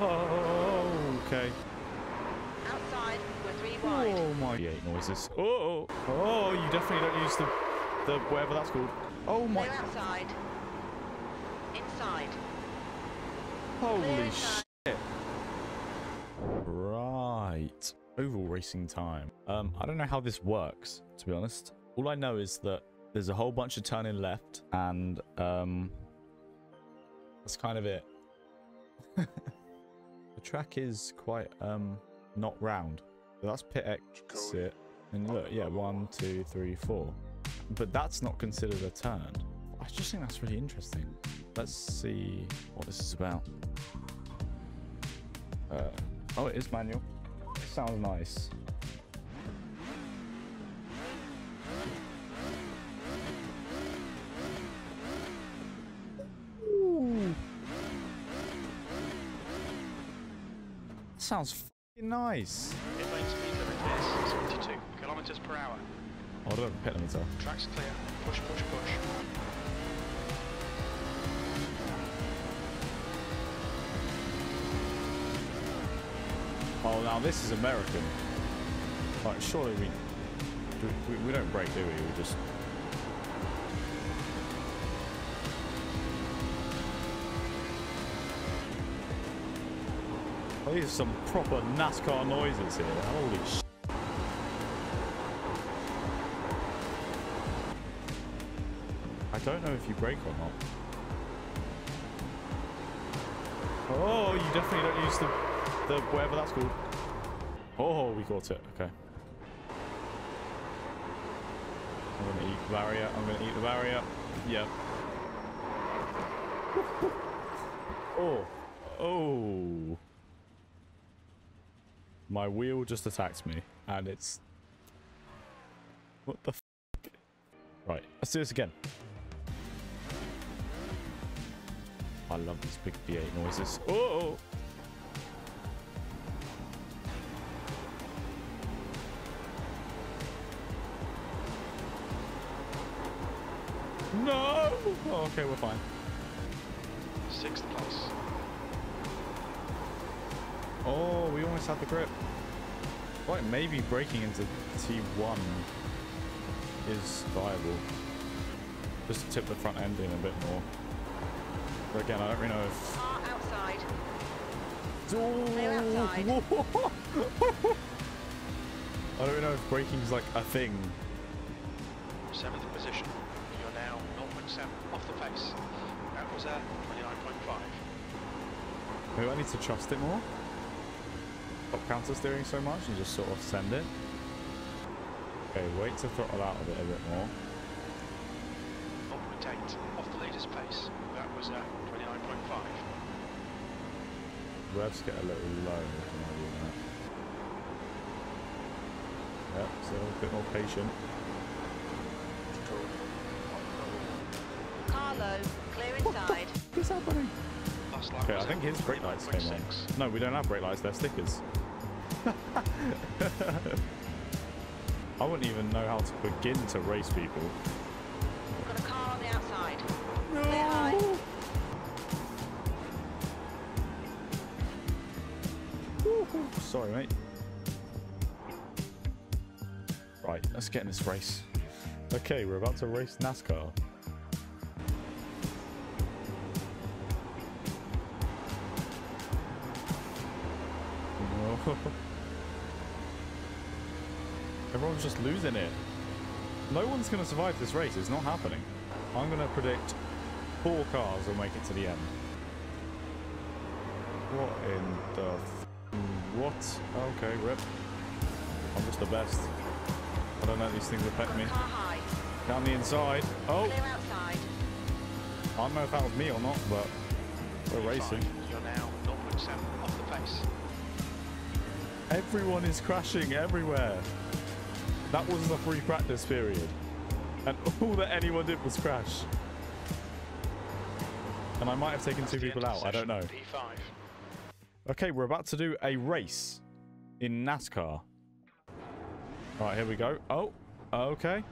Oh, okay. Outside, we're three wide. Oh my yeah, noises. Oh, oh, you definitely don't use the the whatever that's called. Oh Clear my outside. Inside. holy Clear inside. shit. Right. Oval racing time. Um, I don't know how this works, to be honest. All I know is that there's a whole bunch of turning left and um that's kind of it. the track is quite um not round. So that's pit exit. And look, yeah, one, two, three, four. But that's not considered a turn. I just think that's really interesting. Let's see what this is about. Uh, oh, it is manual. Sounds nice. Sounds fucking nice. Inlane speed limit is 72 kilometers per hour. Oh, I don't have a pit limiter. Track's clear. Push, push, push. Oh, now this is American. Like, surely we, we we don't brake, do we? We just. These are some proper NASCAR noises here. Holy sh! I don't know if you brake or not. Oh, you definitely don't use the the whatever that's called. Oh, we got it. Okay. I'm gonna eat the barrier. I'm gonna eat the barrier. Yeah. Oh. Oh. My wheel just attacked me, and it's. What the f? Right, let's do this again. I love these big V8 noises. Oh! No! Oh, okay, we're fine. Sixth place. Oh, almost had the grip. Right, maybe braking into T1 is viable. Just to tip the front end in a bit more. But again, I don't really know if... Car outside. Clear Oh! I don't really know if braking's like a thing. Seventh position. You're now 0.7 off the pace. That was at 29.5. Maybe I need to trust it more. Stop counter steering so much and just sort of send it. Okay, wait to throttle out of it a bit more. 0.8 off the leader's pace. That was at 29.5. Revs get a little low when I do that. Yep, so a bit more patient. Carlo. Clear inside. What's happening? Last lap Okay, I think his brake lights came on. No, we don't have brake lights, they're stickers. I wouldn't even know how to begin to race people. Got a car on the outside. Clear high. Sorry, mate. Right, let's get in this race. Okay, we're about to race NASCAR. No. Everyone's just losing it. No one's going to survive this race. It's not happening. I'm going to predict four cars will make it to the end. What in the... F what? Okay, rip. I'm just the best. I don't let these things affect me. Car high. Down the inside. Oh, I don't know if that was me or not, but we're racing. You're now 0.7 um, off the pace. Everyone is crashing everywhere. That wasn't a free practice period. And all that anyone did was crash. And I might have taken two people out. I don't know. P5. Okay, we're about to do a race in NASCAR. Right, here we go. Oh, okay.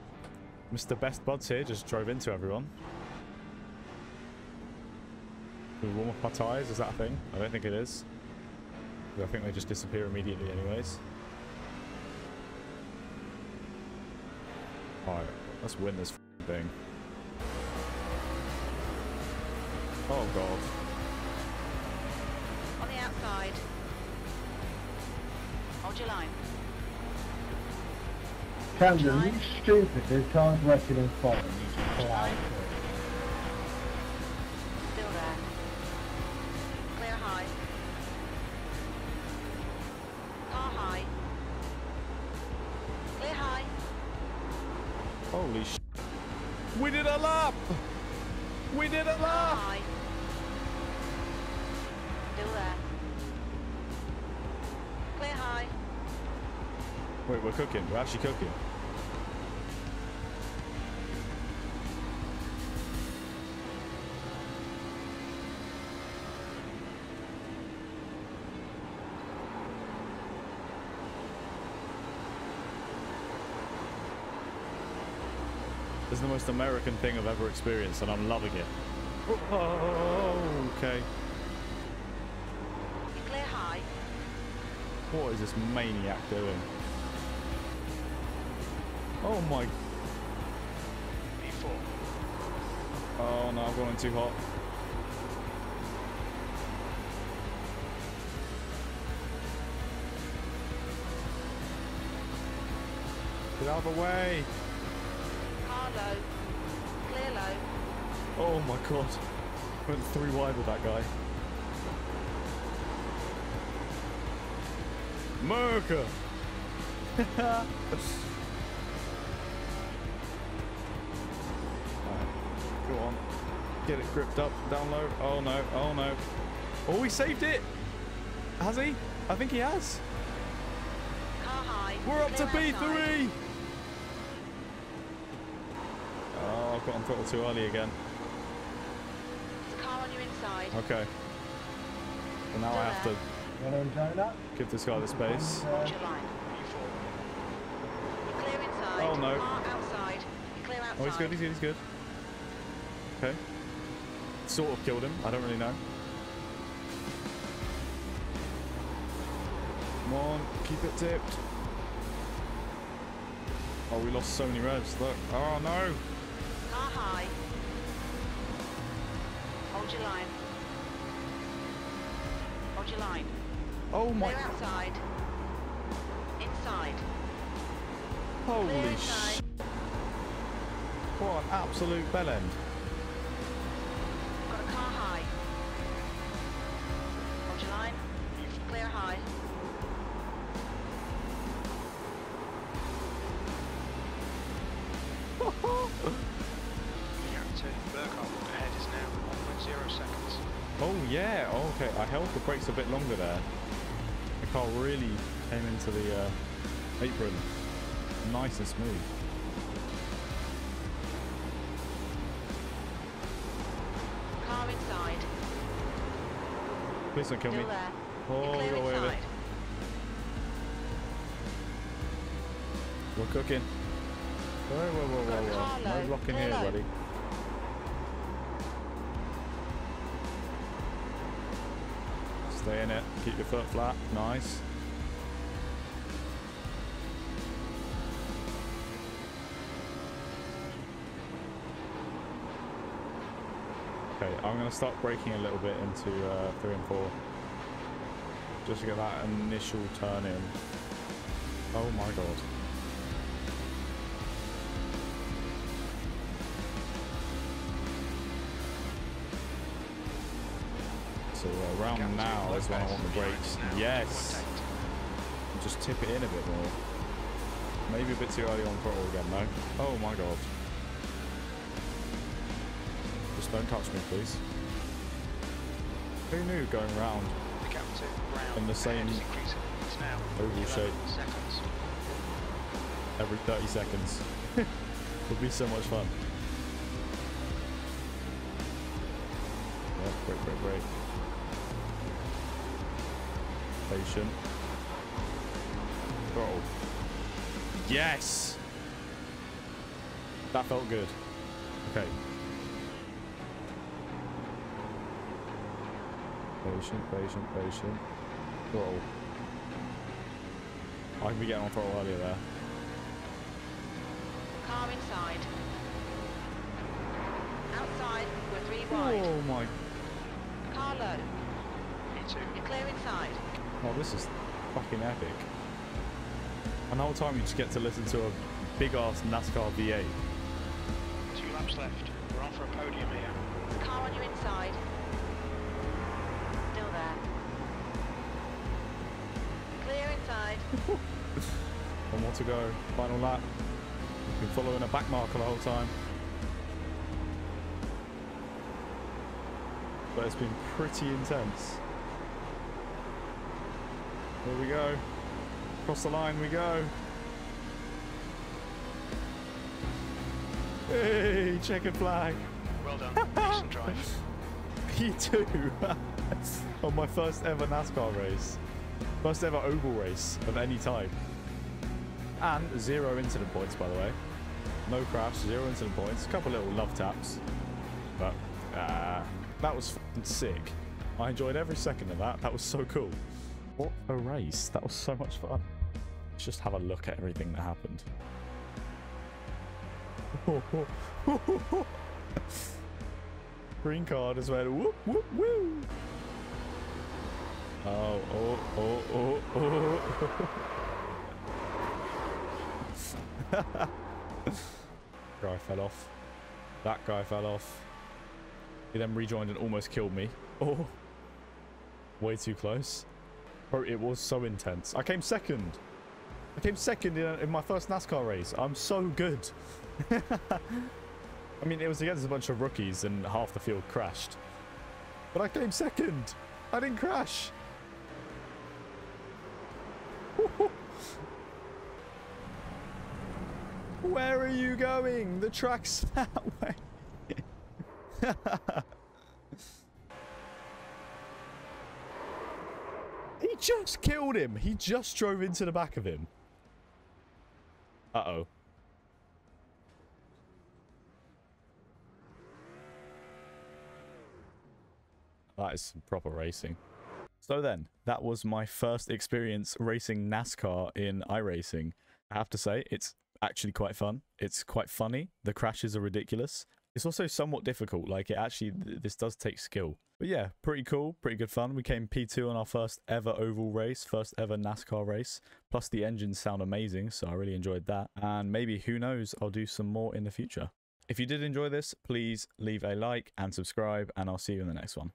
Mr. Best Buds here just drove into everyone. We warm up our tyres, is that a thing? I don't think it is. I think they just disappear immediately anyways. Alright, let's win this thing. Oh god. On the outside. Hold your line. Camden, you stupid. There's cars wrecking and falling. A lap! We did a Car lap! high. Still there. Clear high. Wait, we're cooking. We're actually cooking. Most American thing I've ever experienced, and I'm loving it. Oh, okay. You clear high. What is this maniac doing? Oh my... P4. Oh no, I've gone in too hot. Get out of the way! Car low. Clear low. Oh my god. Went three wide with that guy. Merca! Go on. Get it gripped up, down low. Oh no, oh no. Oh, he saved it! Has he? I think he has. Car high. We're up to Clear outside. P3! Oh, I've got on throttle too early again. There's a car on your inside. Okay. So now I have to You want to enjoy that? give this guy the space. Hold your line. P4. You clear inside. Oh, no. Outside. You clear outside. Oh, he's good, he's good, he's good. Okay. Sort of killed him. I don't really know. Come on, keep it tipped. Oh, we lost so many revs. Look. Oh, no. Hold your line. Hold your line. Oh, my. Clear outside. Inside. Holy sh. What an absolute bellend. Held the brakes a bit longer there. The car really came into the uh, apron nice and smooth. Car inside. Please don't kill Still me. there. Oh, You're clear we got away with it. inside. We're cooking. Whoa, whoa, whoa, whoa, whoa. No low. blocking here, buddy. Stay in it. Keep your foot flat. Nice. Okay, I'm going to start braking a little bit into uh, 3 and 4. Just to get that initial turn in. Oh my god. So uh, around now is when I want the brakes. behind us now, Yes. 1.8. Just tip it in a bit more. Maybe a bit too early on throttle again though. Oh my god. Just don't touch me please. Who knew going round The gap to Brown In the same is increasing. It's now oval shape. every 30 seconds would be so much fun. Yep, brake, brake, brake. Patient. Throttle. Yes! That felt good. Okay. Patient, patient, patient. Throttle. I can be getting on throttle earlier there. Car inside. Outside, we're three wide. Oh my... Car low. P2. You're clear inside. Oh, this is fucking epic. And the whole time you just get to listen to a big-ass NASCAR V8. Two laps left. We're on for a podium here. Car on your inside. Still there. Clear inside. One more to go. Final lap. Been following a back marker the whole time. But it's been pretty intense. Here we go. Across the line we go. Hey, checkered flag. Well done. Decent drive. P2 on my first ever NASCAR race. First ever oval race of any type. And zero incident points, by the way. No crash, zero incident points. A couple little love taps. But uh, that was sick. I enjoyed every second of that. That was so cool. What a race. That was so much fun. Let's just have a look at everything that happened. Green card as well. Whoop, whoop, woo. Oh, oh, oh, oh, oh. guy fell off. That guy fell off. He then rejoined and almost killed me. Oh. Way too close. Bro, it was so intense. I came second. I came second in, in my first NASCAR race. I'm so good. I mean, it was against a bunch of rookies and half the field crashed. But I came second. I didn't crash. Where are you going? The track's that way. Just killed him. He just drove into the back of him. Uh-oh. That is some proper racing. So then, that was my first experience racing NASCAR in iRacing. I have to say, it's actually quite fun. It's quite funny. The crashes are ridiculous. It's also somewhat difficult. Like, it actually, th- this does take skill. But yeah, pretty cool, pretty good fun. We came P2 on our first ever oval race, first ever NASCAR race. Plus, the engines sound amazing, so I really enjoyed that. And maybe, who knows, I'll do some more in the future. If you did enjoy this, please leave a like and subscribe, and I'll see you in the next one.